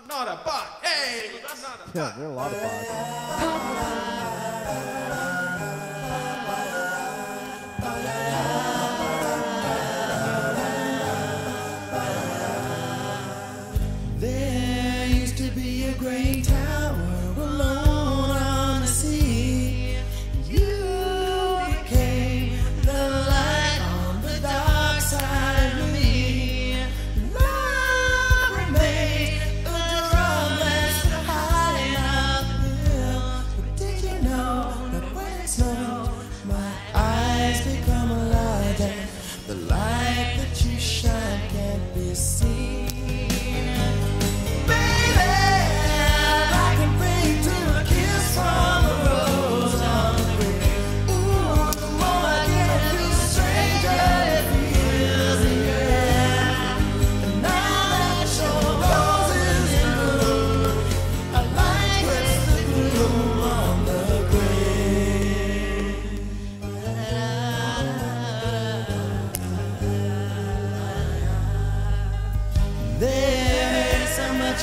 I'm not a bot. Hey, I'm not a bot. Yeah, there are a lot of bots. There used to be a great town. see.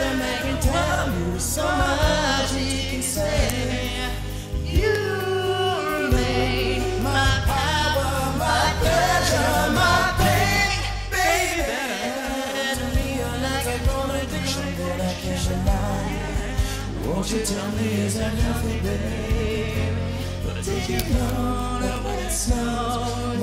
I'm making time. You so much you can say. You remain my power, my pleasure, my pain, baby. And like a addiction, but I can't deny. Won't you tell me is that healthy, baby? But did you know that when it snows?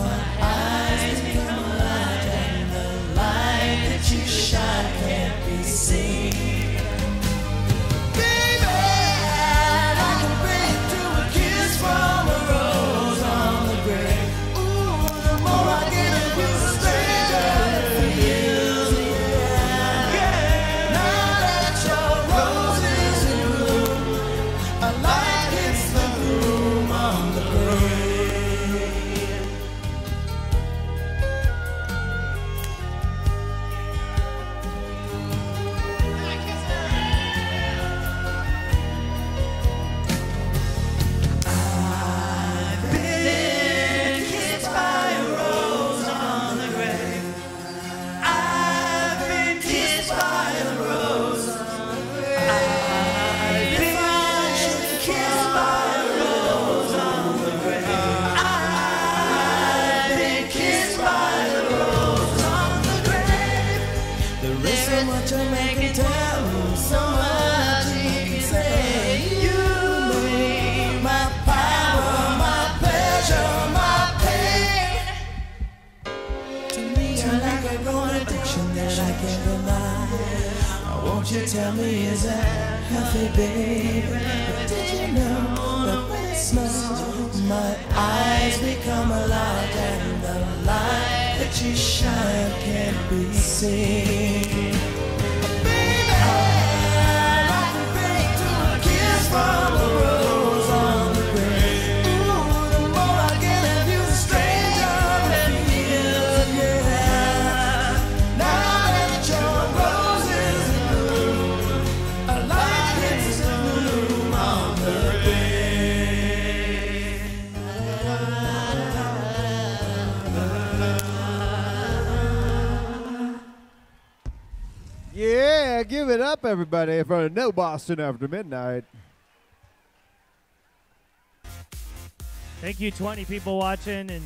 Won't you tell me is that healthy, baby? But did you know that when it snows, my eyes become alive and the light that you shine can't be seen? Give it up, everybody, for No Boston After Midnight. Thank you, 20 people watching and